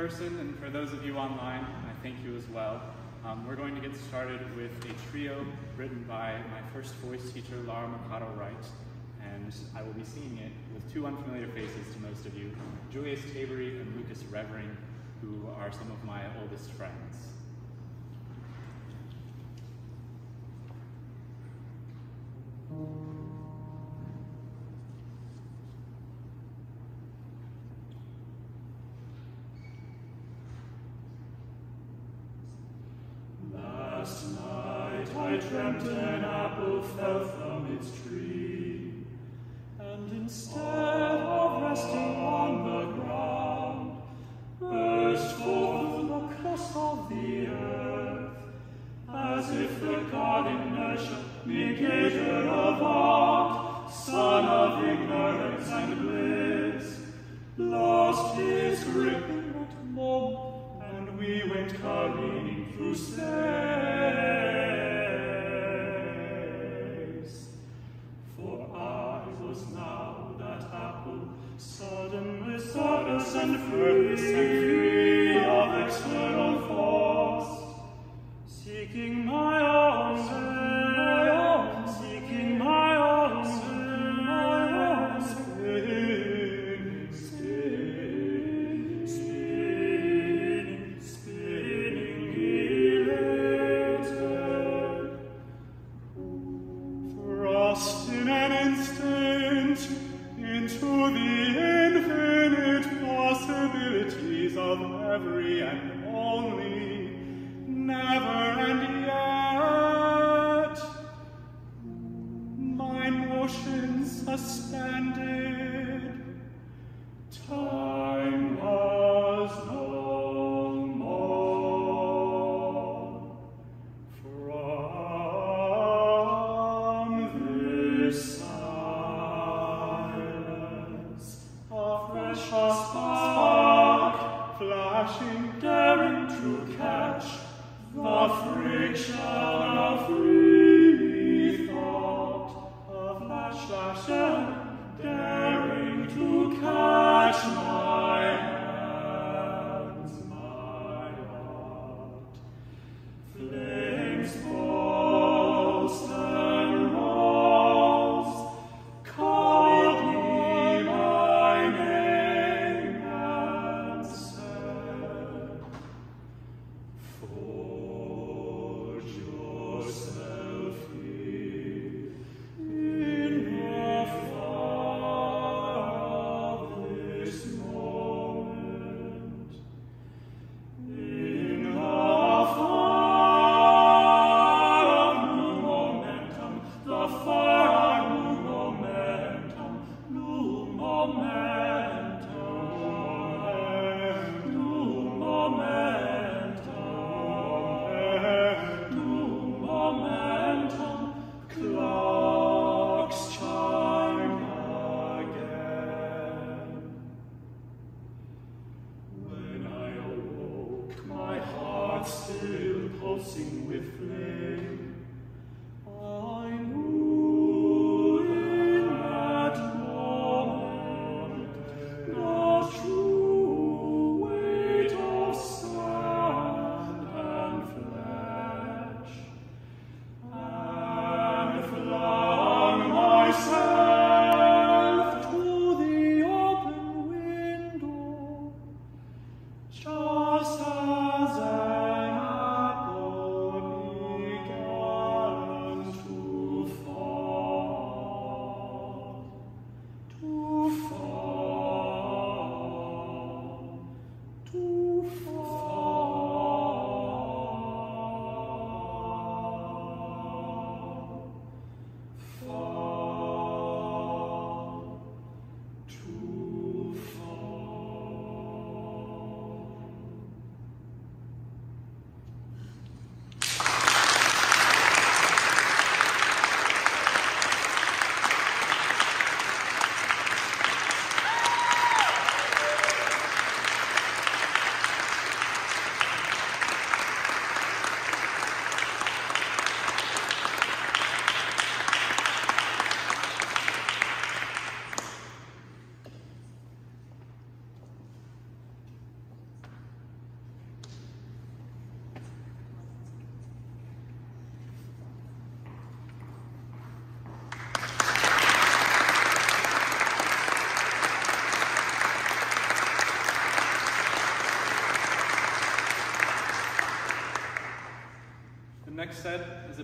person, and for those of you online, I thank you as well. Um, we're going to get started with a trio written by my first voice teacher, Laura Mercado Wright, and I will be singing it with two unfamiliar faces to most of you, Julius Tabery and Lucas Revering, who are some of my oldest friends. Sawdust and free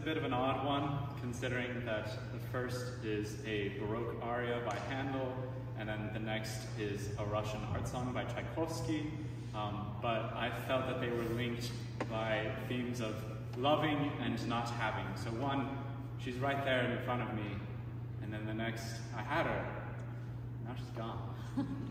bit of an odd one, considering that the first is a Baroque aria by Handel, and then the next is a Russian art song by Tchaikovsky. Um, but I felt that they were linked by themes of loving and not having. So one, she's right there in front of me, and then the next, I had her, now she's gone.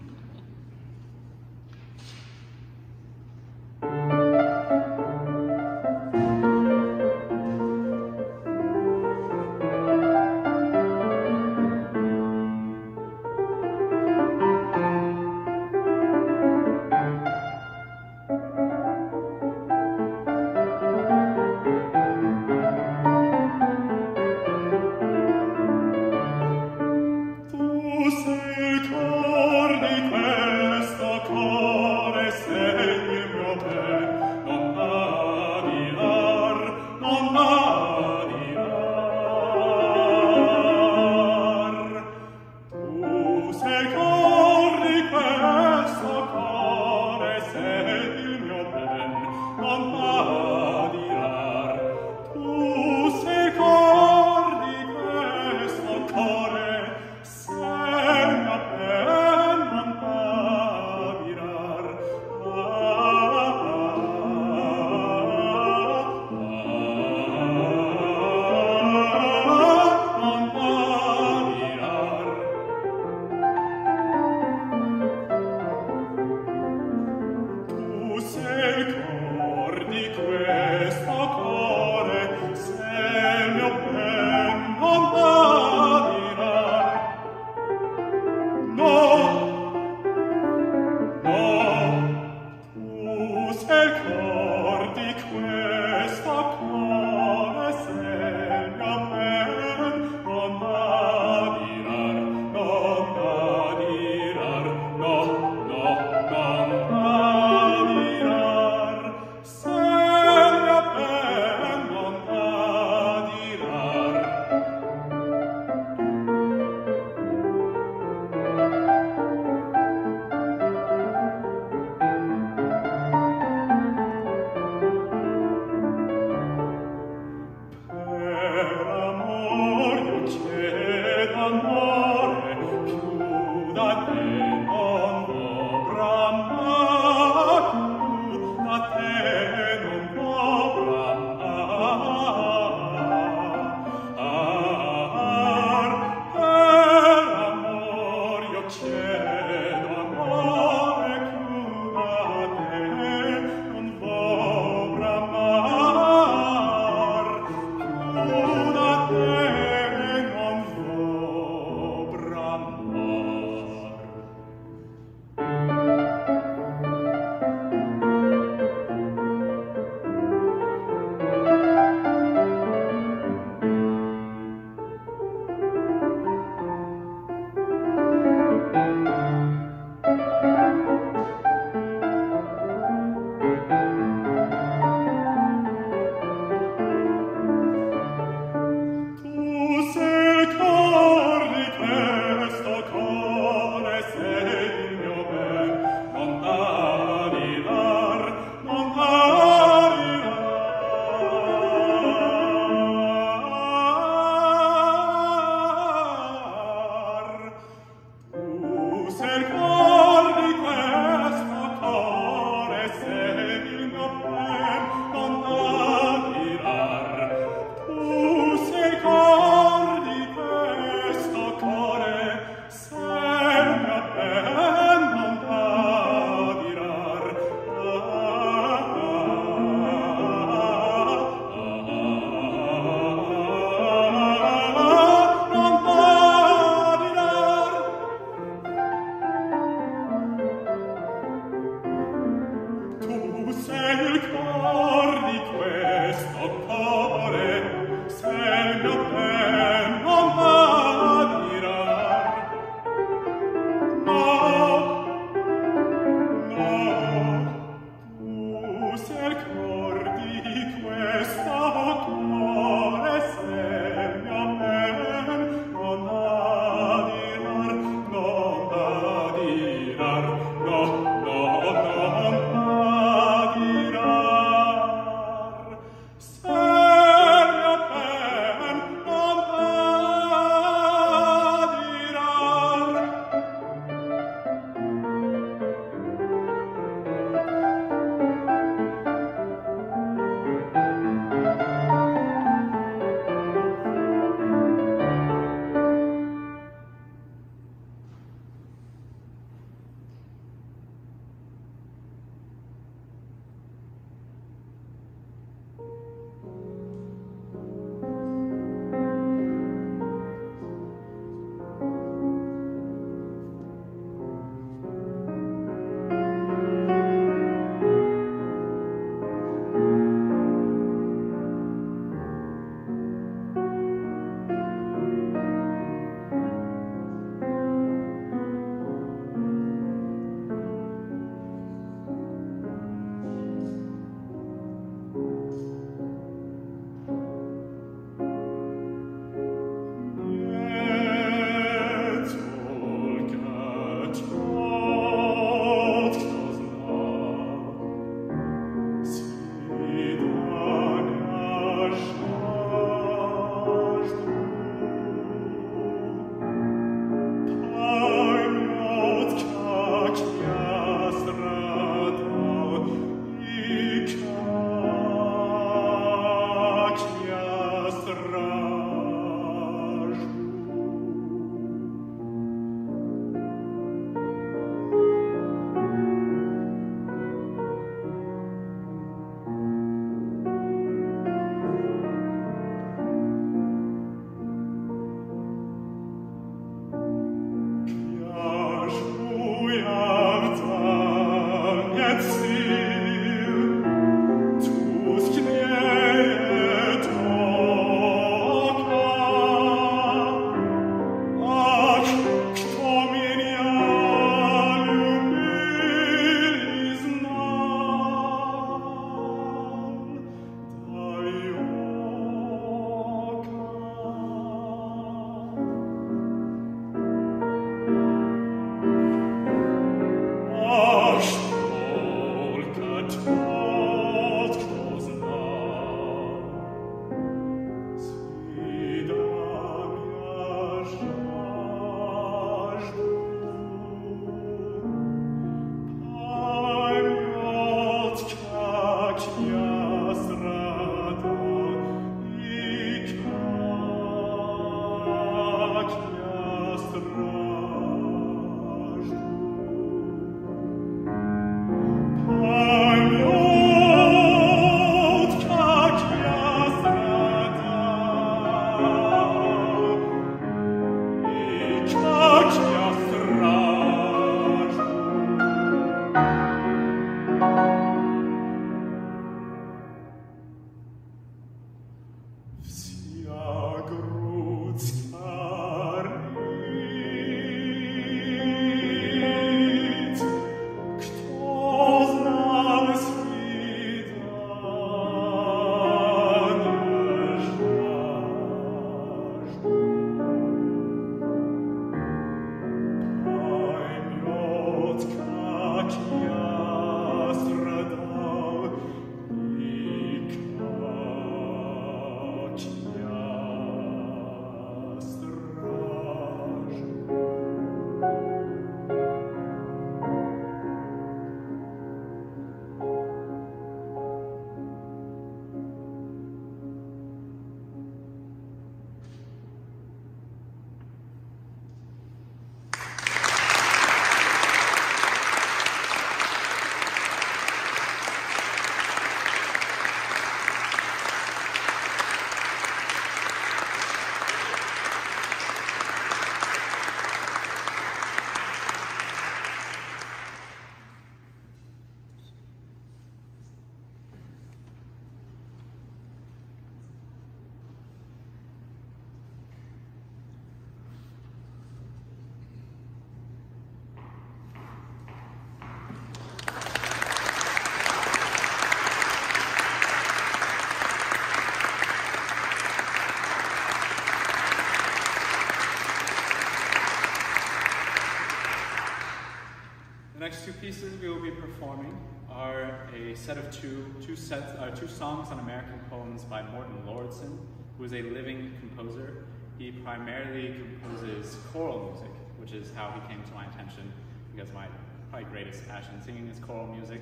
two pieces we will be performing are a set of two, two, sets, uh, two songs on American poems by Morton Lauridsen, who is a living composer. He primarily composes choral music, which is how he came to my attention because my probably greatest passion singing is choral music.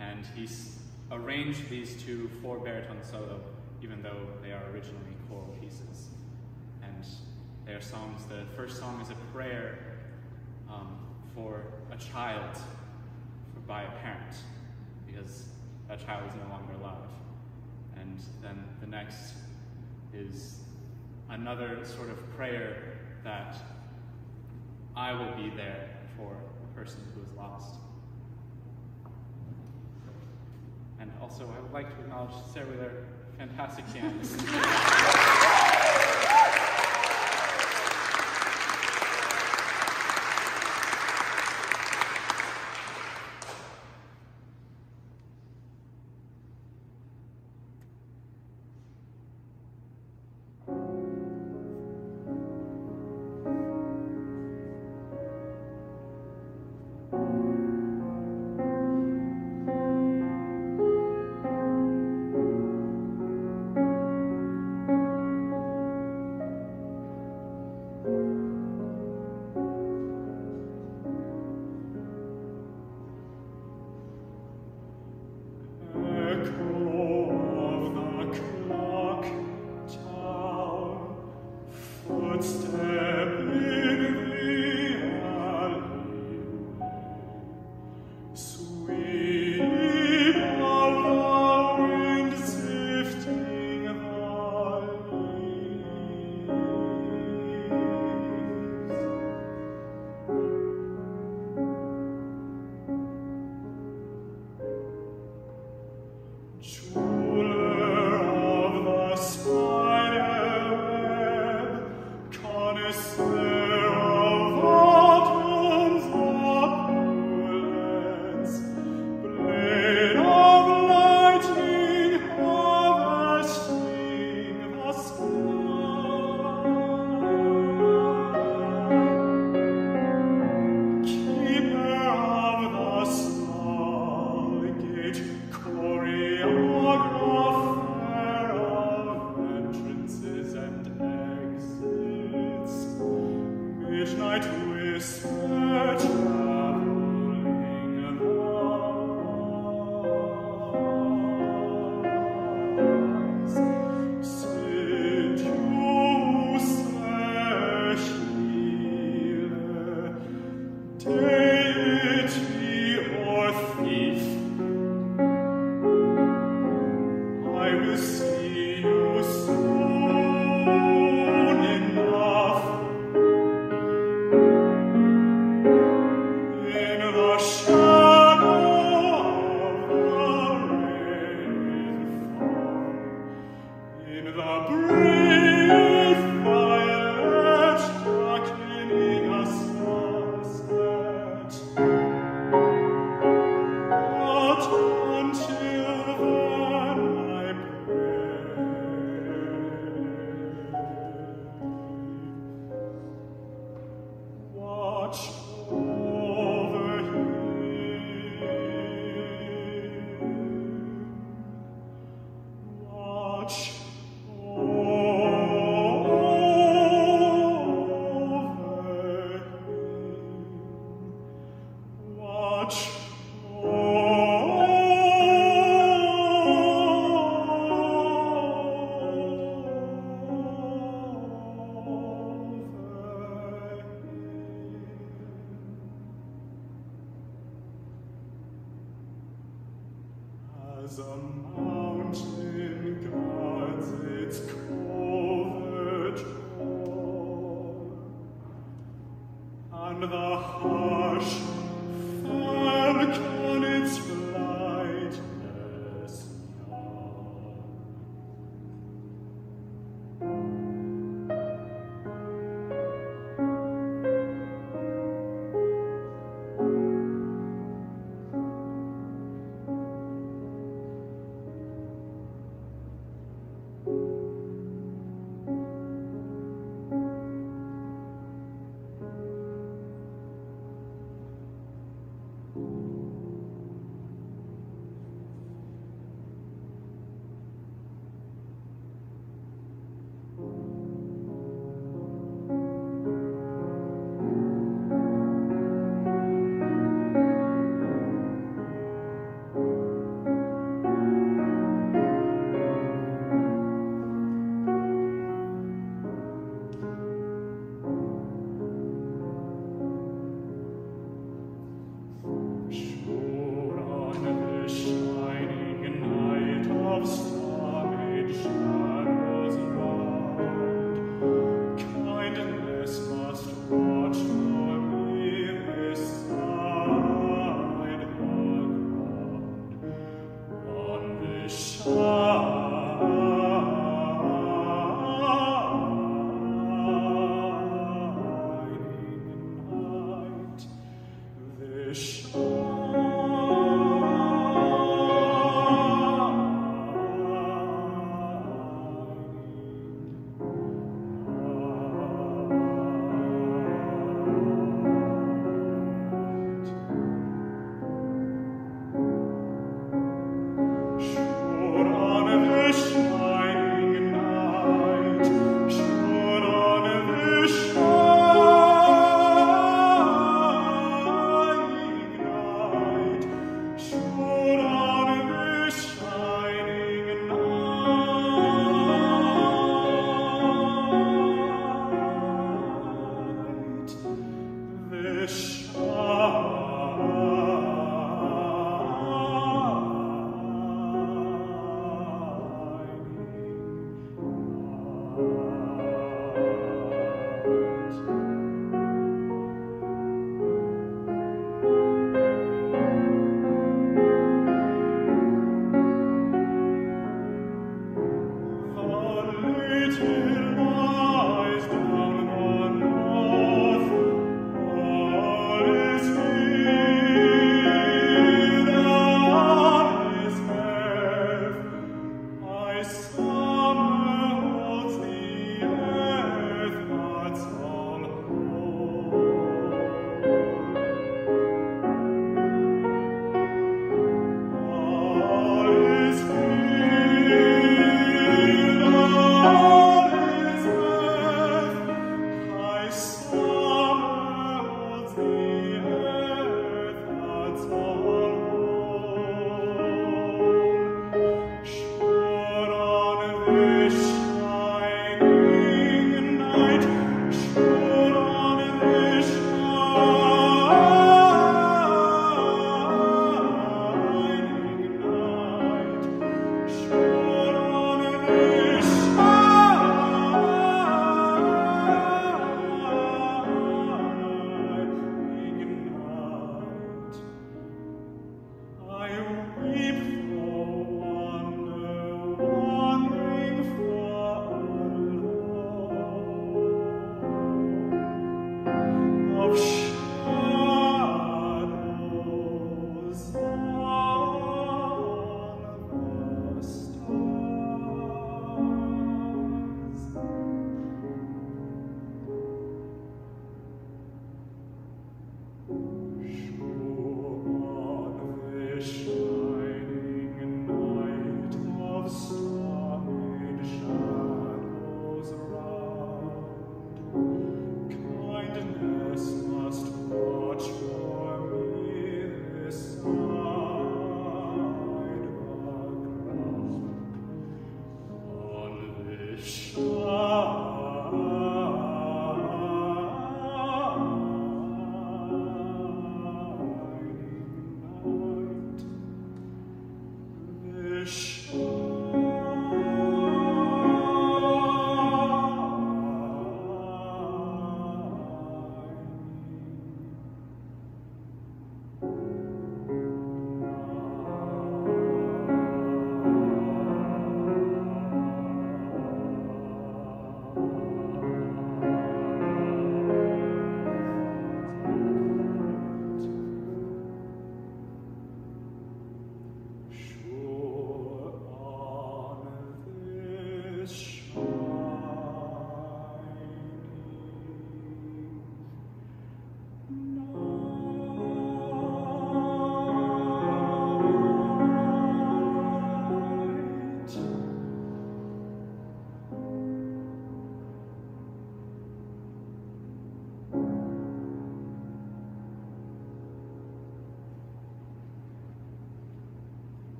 And he's arranged these two for baritone solo, even though they are originally choral pieces. And they are songs, the first song is a prayer for a child for, by a parent, because that child is no longer alive. And then the next is another sort of prayer that I will be there for the person who is lost. And also, I would like to acknowledge Sarah with her fantastic pianist. Yes,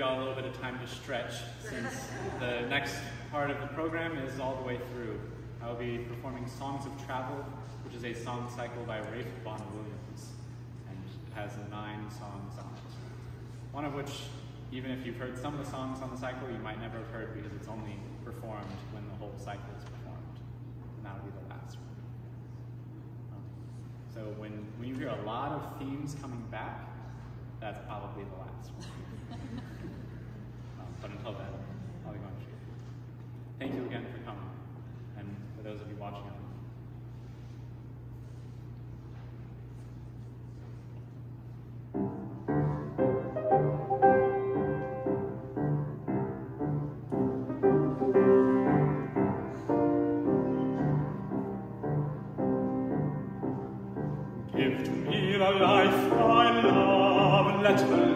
y'all a little bit of time to stretch since the next part of the program is all the way through. I will be performing Songs of Travel, which is a song cycle by Ralph Vaughan Williams, and it has nine songs on it. One of which, even if you've heard some of the songs on the cycle, you might never have heard because it's only performed when the whole cycle is performed. And that'll be the last one. So when, when you hear a lot of themes coming back, that's probably the last one how that, how shape. Thank you again for coming, and for those of you watching. Give to me the life I love, let the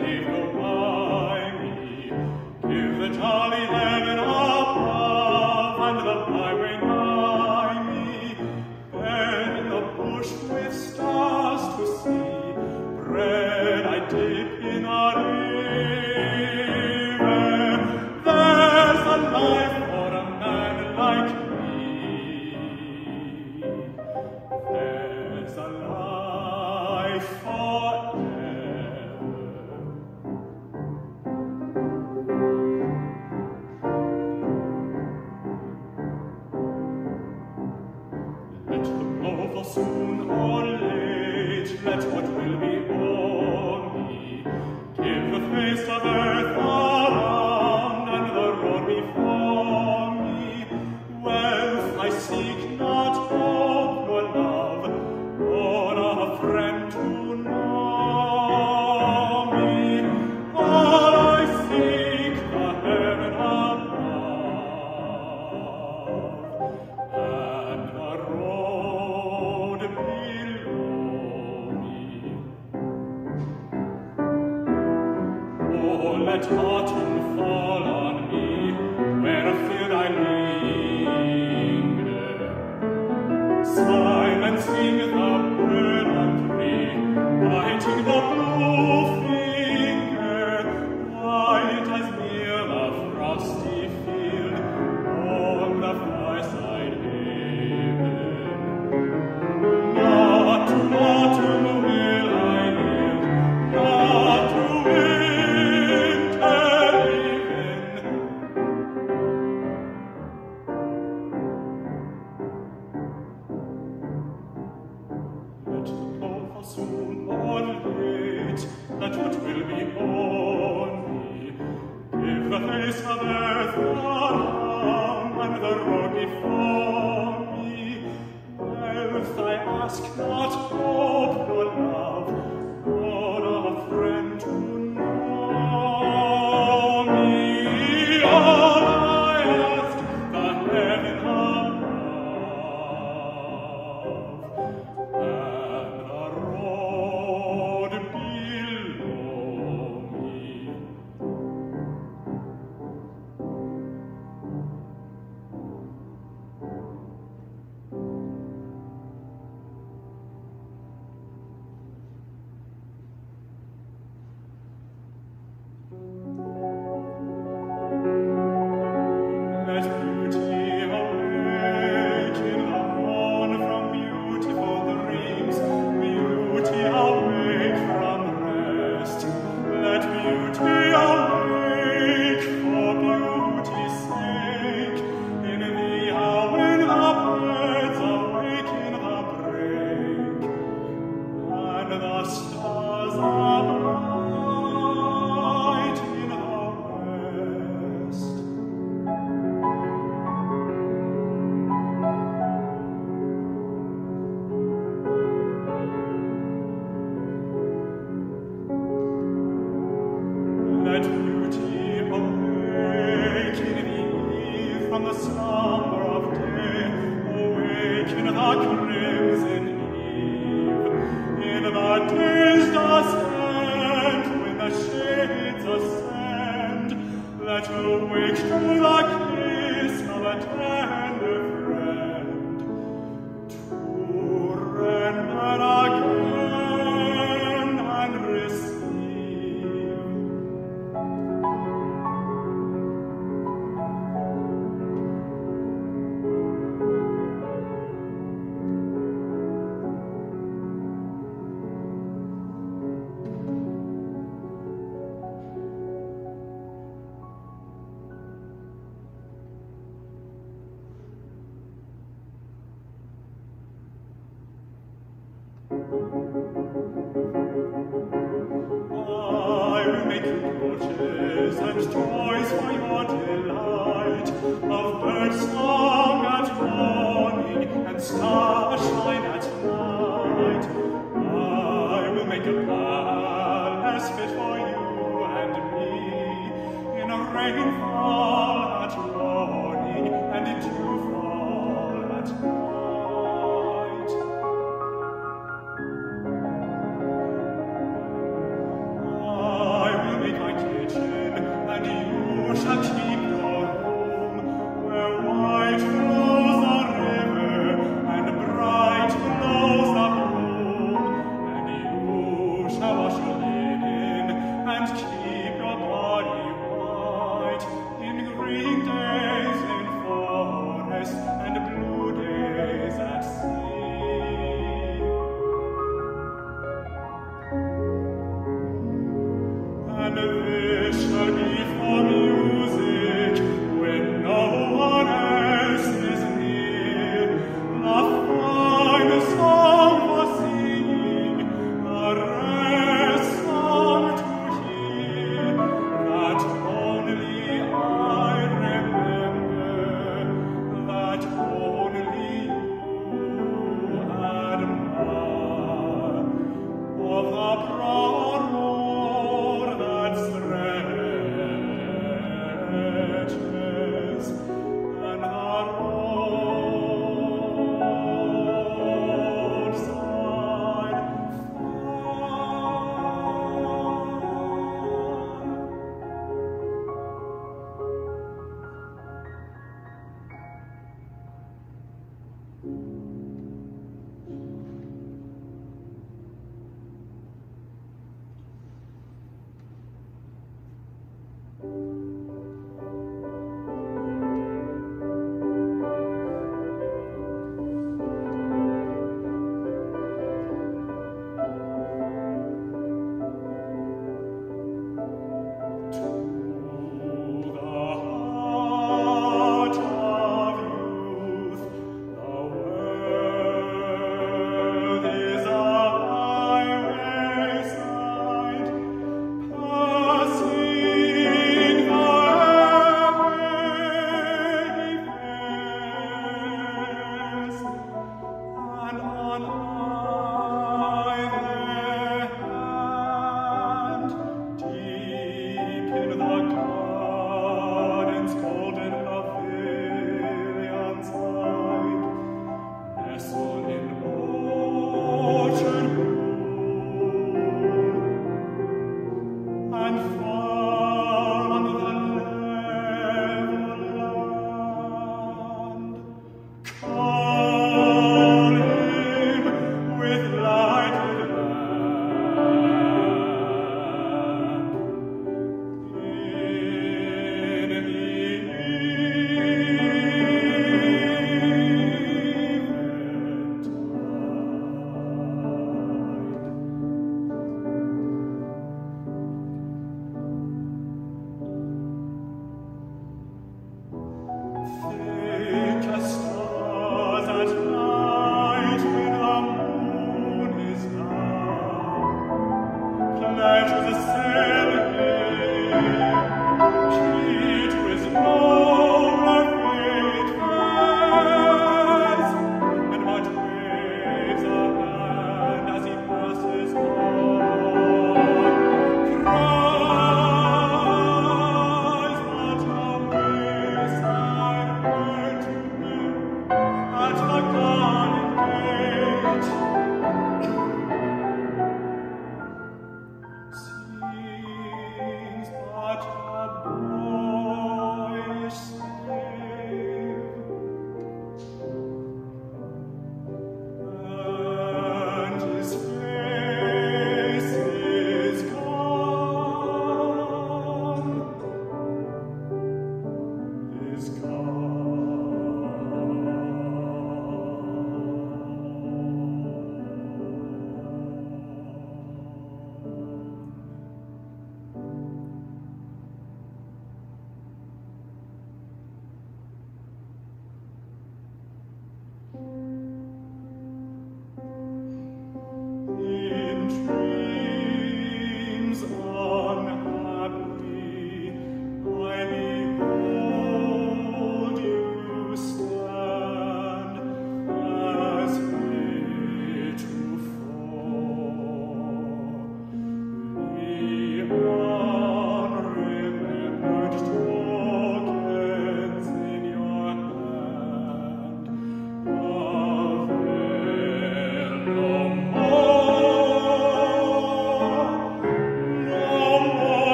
unremembered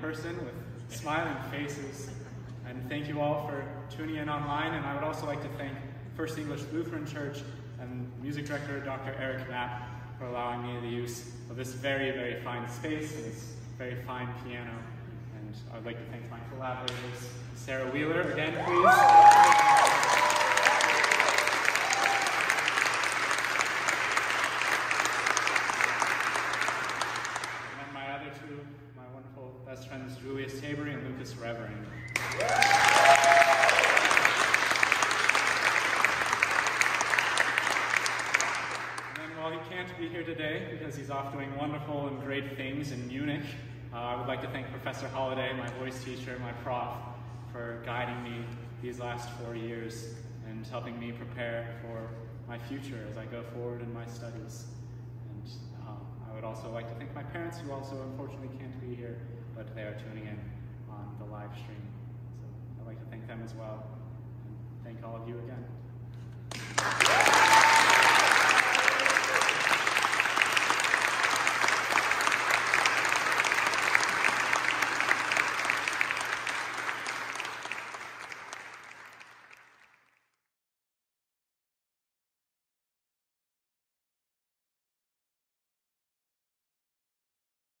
person with smiling faces. And thank you all for tuning in online. And I would also like to thank First English Lutheran Church and music director Dr. Eric Knapp for allowing me the use of this very, very fine space and this very fine piano. And I'd like to thank my collaborators. Sarah Wheeler, again, please. because he's off doing wonderful in Munich. Uh, I would like to thank Professor Holliday, my voice teacher, my prof, for guiding me these last four years and helping me prepare for my future as I go forward in my studies. And um, I would also like to thank my parents, who also unfortunately can't be here, but they are tuning in on the live stream. So I'd like to thank them as well, and thank all of you again.